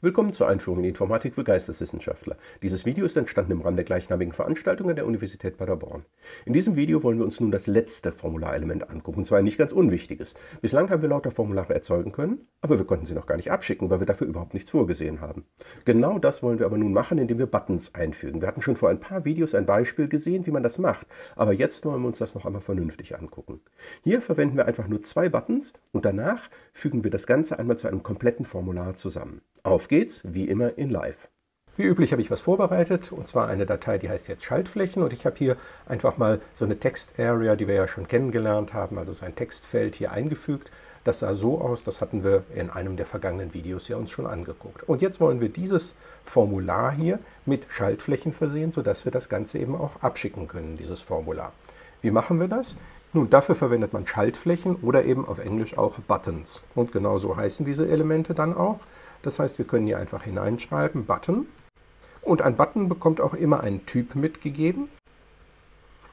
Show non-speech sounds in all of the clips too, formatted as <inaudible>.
Willkommen zur Einführung in Informatik für Geisteswissenschaftler. Dieses Video ist entstanden im Rahmen der gleichnamigen Veranstaltung an der Universität Paderborn. In diesem Video wollen wir uns nun das letzte Formularelement angucken, und zwar ein nicht ganz unwichtiges. Bislang haben wir lauter Formulare erzeugen können, aber wir konnten sie noch gar nicht abschicken, weil wir dafür überhaupt nichts vorgesehen haben. Genau das wollen wir aber nun machen, indem wir Buttons einfügen. Wir hatten schon vor ein paar Videos ein Beispiel gesehen, wie man das macht, aber jetzt wollen wir uns das noch einmal vernünftig angucken. Hier verwenden wir einfach nur zwei Buttons und danach fügen wir das Ganze einmal zu einem kompletten Formular zusammen. Auf geht's, wie immer in Live. Wie üblich habe ich was vorbereitet, und zwar eine Datei, die heißt jetzt Schaltflächen. Und ich habe hier einfach mal so eine Text-Area, die wir ja schon kennengelernt haben, also so ein Textfeld hier eingefügt. Das sah so aus, das hatten wir in einem der vergangenen Videos ja uns schon angeguckt. Und jetzt wollen wir dieses Formular hier mit Schaltflächen versehen, sodass wir das Ganze eben auch abschicken können, dieses Formular. Wie machen wir das? Nun, dafür verwendet man Schaltflächen oder eben auf Englisch auch Buttons. Und genau so heißen diese Elemente dann auch. Das heißt, wir können hier einfach hineinschreiben Button. Und ein Button bekommt auch immer einen Typ mitgegeben.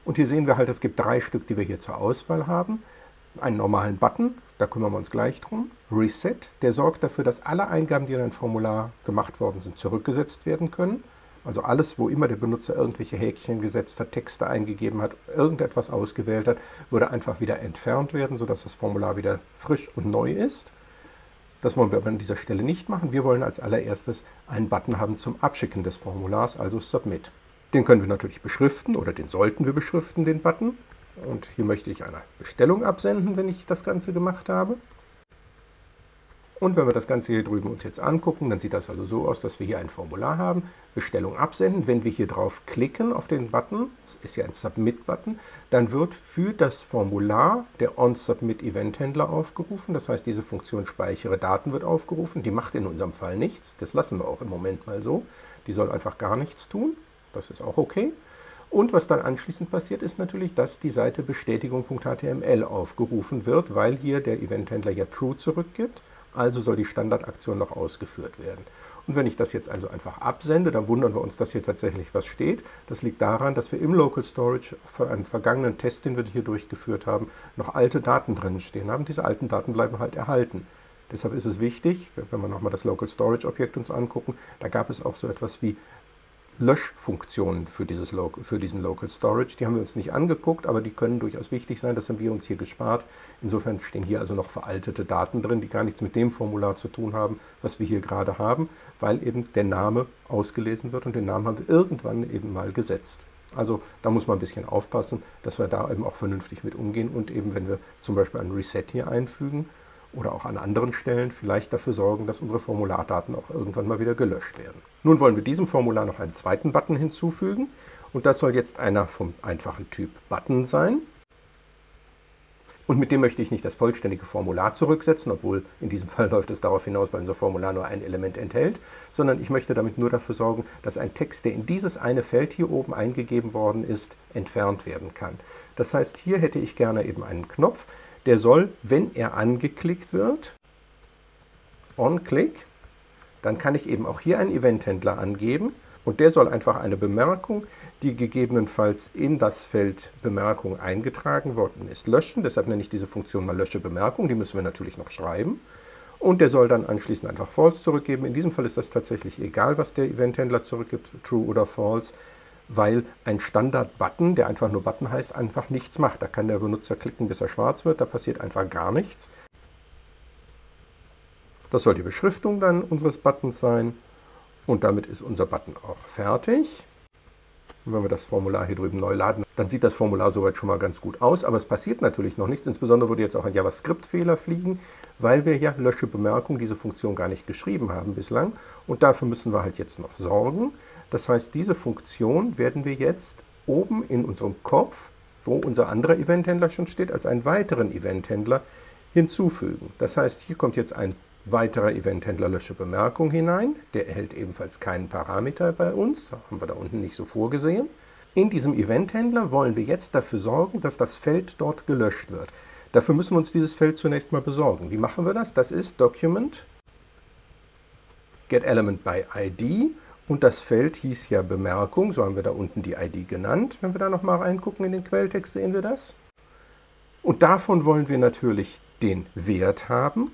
Und hier sehen wir halt, es gibt drei Stück, die wir hier zur Auswahl haben. Einen normalen Button, da kümmern wir uns gleich drum. Reset, der sorgt dafür, dass alle Eingaben, die in ein Formular gemacht worden sind, zurückgesetzt werden können. Also alles, wo immer der Benutzer irgendwelche Häkchen gesetzt hat, Texte eingegeben hat, irgendetwas ausgewählt hat, würde einfach wieder entfernt werden, sodass das Formular wieder frisch und neu ist. Das wollen wir aber an dieser Stelle nicht machen. Wir wollen als allererstes einen Button haben zum Abschicken des Formulars, also Submit. Den können wir natürlich beschriften oder den sollten wir beschriften, den Button. Und hier möchte ich eine Bestellung absenden, wenn ich das Ganze gemacht habe. Und wenn wir das Ganze hier drüben uns jetzt angucken, dann sieht das also so aus, dass wir hier ein Formular haben, Bestellung absenden. Wenn wir hier drauf klicken auf den Button, das ist ja ein Submit-Button, dann wird für das Formular der OnSubmit-Event-Händler aufgerufen. Das heißt, diese Funktion speichere Daten wird aufgerufen. Die macht in unserem Fall nichts. Das lassen wir auch im Moment mal so. Die soll einfach gar nichts tun. Das ist auch okay. Und was dann anschließend passiert, ist natürlich, dass die Seite bestätigung.html aufgerufen wird, weil hier der Eventhändler ja True zurückgibt. Also soll die Standardaktion noch ausgeführt werden. Und wenn ich das jetzt also einfach absende, dann wundern wir uns, dass hier tatsächlich was steht. Das liegt daran, dass wir im Local Storage für einen vergangenen Test, den wir hier durchgeführt haben, noch alte Daten drin stehen haben. Diese alten Daten bleiben halt erhalten. Deshalb ist es wichtig, wenn wir nochmal das Local Storage Objekt uns angucken, da gab es auch so etwas wie Löschfunktionen für, dieses für diesen Local Storage. Die haben wir uns nicht angeguckt, aber die können durchaus wichtig sein. Das haben wir uns hier gespart. Insofern stehen hier also noch veraltete Daten drin, die gar nichts mit dem Formular zu tun haben, was wir hier gerade haben, weil eben der Name ausgelesen wird und den Namen haben wir irgendwann eben mal gesetzt. Also da muss man ein bisschen aufpassen, dass wir da eben auch vernünftig mit umgehen und eben, wenn wir zum Beispiel ein Reset hier einfügen oder auch an anderen Stellen vielleicht dafür sorgen, dass unsere Formulardaten auch irgendwann mal wieder gelöscht werden. Nun wollen wir diesem Formular noch einen zweiten Button hinzufügen und das soll jetzt einer vom einfachen Typ Button sein. Und mit dem möchte ich nicht das vollständige Formular zurücksetzen, obwohl in diesem <laughs> Fall läuft es darauf hinaus, weil unser Formular nur ein Element enthält, sondern ich möchte damit nur dafür sorgen, dass ein Text, der in dieses eine Feld hier oben eingegeben worden ist, entfernt werden kann. Das heißt, hier hätte ich gerne eben einen Knopf, der soll, wenn er angeklickt wird, on-click, dann kann ich eben auch hier einen Eventhändler angeben und der soll einfach eine Bemerkung, die gegebenenfalls in das Feld Bemerkung eingetragen worden ist, löschen. Deshalb nenne ich diese Funktion mal Lösche Bemerkung, die müssen wir natürlich noch schreiben. Und der soll dann anschließend einfach False zurückgeben. In diesem Fall ist das tatsächlich egal, was der Eventhändler zurückgibt, True oder False weil ein Standard-Button, der einfach nur Button heißt, einfach nichts macht. Da kann der Benutzer klicken, bis er schwarz wird, da passiert einfach gar nichts. Das soll die Beschriftung dann unseres Buttons sein und damit ist unser Button auch fertig. Und wenn wir das Formular hier drüben neu laden, dann sieht das Formular soweit schon mal ganz gut aus, aber es passiert natürlich noch nichts. Insbesondere würde jetzt auch ein JavaScript-Fehler fliegen, weil wir ja Lösche Bemerkung, diese Funktion gar nicht geschrieben haben bislang. Und dafür müssen wir halt jetzt noch sorgen. Das heißt, diese Funktion werden wir jetzt oben in unserem Kopf, wo unser anderer Eventhändler schon steht, als einen weiteren Eventhändler hinzufügen. Das heißt, hier kommt jetzt ein weiterer Eventhändler lösche Bemerkung hinein. Der erhält ebenfalls keinen Parameter bei uns, haben wir da unten nicht so vorgesehen. In diesem Eventhändler wollen wir jetzt dafür sorgen, dass das Feld dort gelöscht wird. Dafür müssen wir uns dieses Feld zunächst mal besorgen. Wie machen wir das? Das ist Document getElement by ID und das Feld hieß ja Bemerkung, so haben wir da unten die ID genannt. Wenn wir da nochmal reingucken in den Quelltext, sehen wir das. Und davon wollen wir natürlich den Wert haben.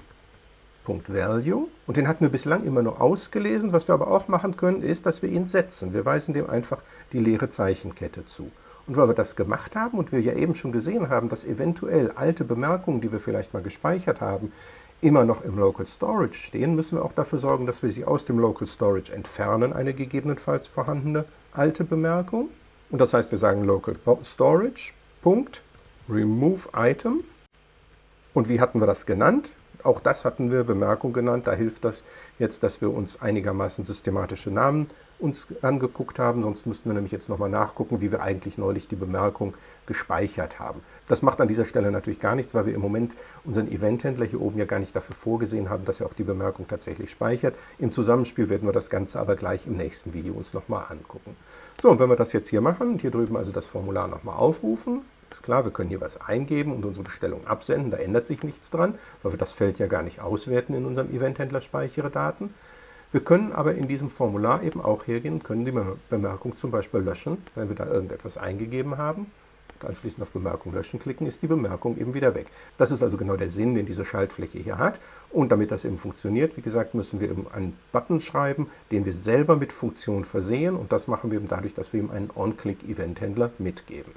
.value und den hatten wir bislang immer nur ausgelesen. Was wir aber auch machen können, ist, dass wir ihn setzen. Wir weisen dem einfach die leere Zeichenkette zu. Und weil wir das gemacht haben und wir ja eben schon gesehen haben, dass eventuell alte Bemerkungen, die wir vielleicht mal gespeichert haben, immer noch im Local Storage stehen, müssen wir auch dafür sorgen, dass wir sie aus dem Local Storage entfernen, eine gegebenenfalls vorhandene alte Bemerkung. Und das heißt, wir sagen Local Storage, Punkt, Remove Item. Und wie hatten wir das genannt? Auch das hatten wir Bemerkung genannt. Da hilft das jetzt, dass wir uns einigermaßen systematische Namen uns angeguckt haben. Sonst müssten wir nämlich jetzt nochmal nachgucken, wie wir eigentlich neulich die Bemerkung gespeichert haben. Das macht an dieser Stelle natürlich gar nichts, weil wir im Moment unseren Eventhändler hier oben ja gar nicht dafür vorgesehen haben, dass er auch die Bemerkung tatsächlich speichert. Im Zusammenspiel werden wir das Ganze aber gleich im nächsten Video uns nochmal angucken. So, und wenn wir das jetzt hier machen, hier drüben also das Formular nochmal aufrufen, ist klar, wir können hier was eingeben und unsere Bestellung absenden, da ändert sich nichts dran, weil wir das Feld ja gar nicht auswerten in unserem Eventhändler Speichere Daten. Wir können aber in diesem Formular eben auch hergehen und können die Bemerkung zum Beispiel löschen, wenn wir da irgendetwas eingegeben haben. Und anschließend auf Bemerkung löschen klicken, ist die Bemerkung eben wieder weg. Das ist also genau der Sinn, den diese Schaltfläche hier hat. Und damit das eben funktioniert, wie gesagt, müssen wir eben einen Button schreiben, den wir selber mit Funktion versehen. Und das machen wir eben dadurch, dass wir ihm einen On-Click-Event-Händler mitgeben.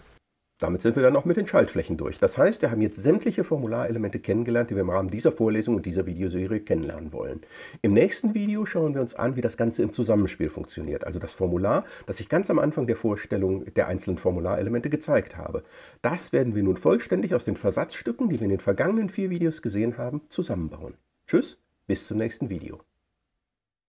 Damit sind wir dann auch mit den Schaltflächen durch. Das heißt, wir haben jetzt sämtliche Formularelemente kennengelernt, die wir im Rahmen dieser Vorlesung und dieser Videoserie kennenlernen wollen. Im nächsten Video schauen wir uns an, wie das Ganze im Zusammenspiel funktioniert, also das Formular, das ich ganz am Anfang der Vorstellung der einzelnen Formularelemente gezeigt habe. Das werden wir nun vollständig aus den Versatzstücken, die wir in den vergangenen vier Videos gesehen haben, zusammenbauen. Tschüss, bis zum nächsten Video.